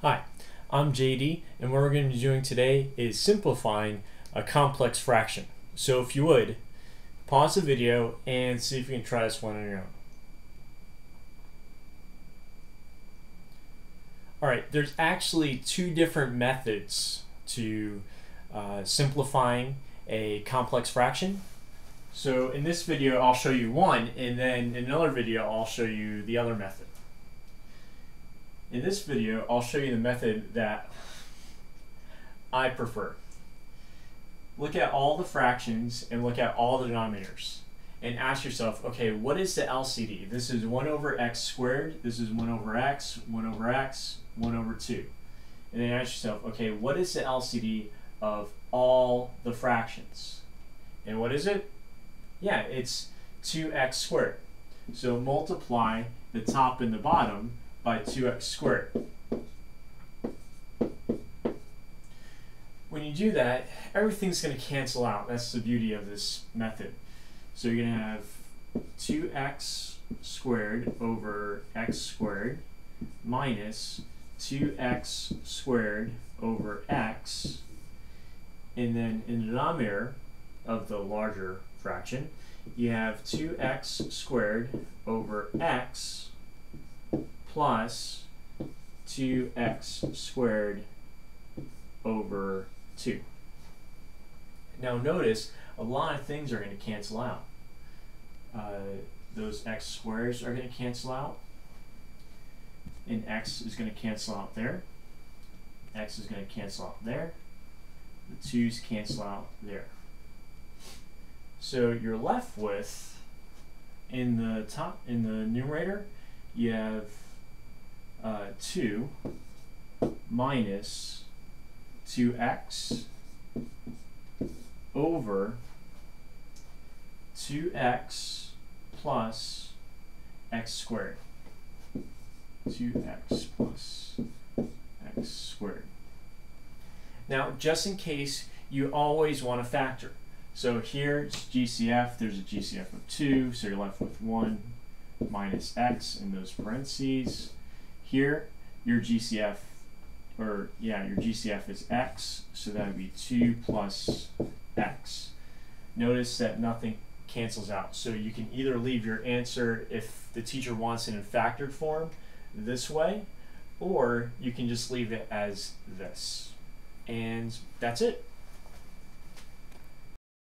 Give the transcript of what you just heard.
Hi, I'm JD, and what we're going to be doing today is simplifying a complex fraction. So if you would, pause the video and see if you can try this one on your own. Alright, there's actually two different methods to uh, simplifying a complex fraction. So in this video I'll show you one, and then in another video I'll show you the other method. In this video, I'll show you the method that I prefer. Look at all the fractions and look at all the denominators and ask yourself, okay, what is the LCD? This is 1 over x squared, this is 1 over x, 1 over x, 1 over 2. And then ask yourself, okay, what is the LCD of all the fractions? And what is it? Yeah, it's 2x squared. So multiply the top and the bottom by 2x squared. When you do that, everything's going to cancel out. That's the beauty of this method. So you're going to have 2x squared over x squared minus 2x squared over x. And then in the denominator of the larger fraction, you have 2x squared over x plus 2x squared over 2. Now notice a lot of things are going to cancel out. Uh, those x squares are going to cancel out. And x is going to cancel out there. x is going to cancel out there. The 2's cancel out there. So you're left with, in the top, in the numerator, you have uh, 2 minus 2x over 2x plus x squared. 2x plus x squared. Now, just in case, you always want to factor. So here it's GCF, there's a GCF of 2, so you're left with 1 minus x in those parentheses. Here, your GCF, or yeah, your GCF is x, so that would be 2 plus x. Notice that nothing cancels out. So you can either leave your answer, if the teacher wants it in factored form, this way, or you can just leave it as this. And that's it.